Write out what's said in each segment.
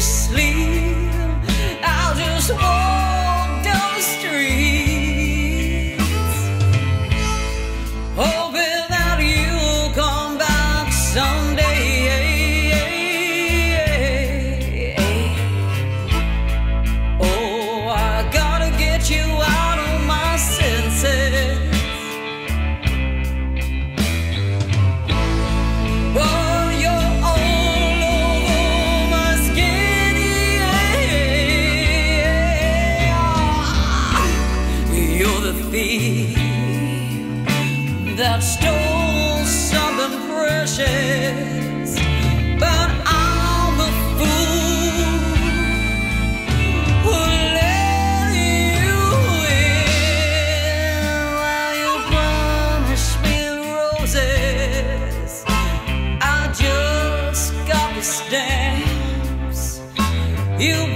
sleep, I'll just walk Thief that stole something precious, but I'm the fool who let you in. While you promised me roses. I just got the stamps. You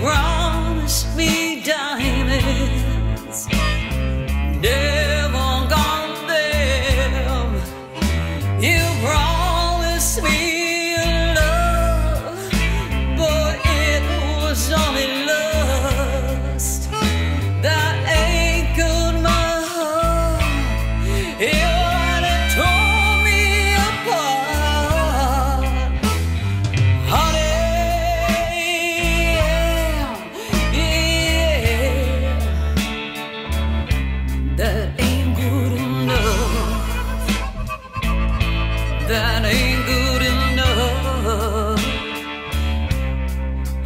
ain't good enough.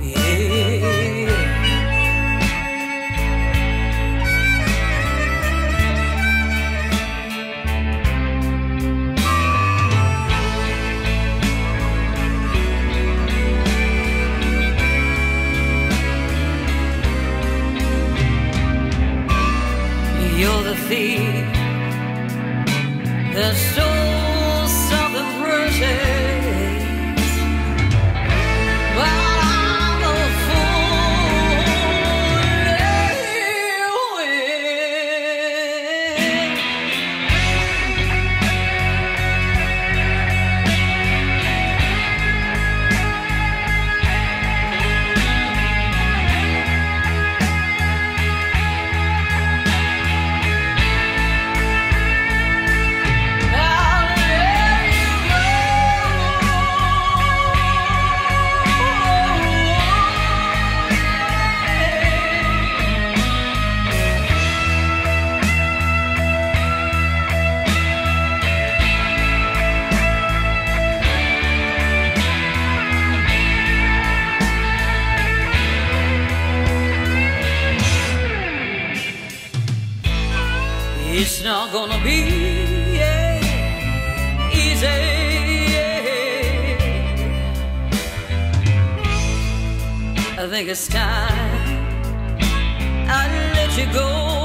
Yeah. You're the thief stole not gonna be yeah, easy. I think it's time I let you go.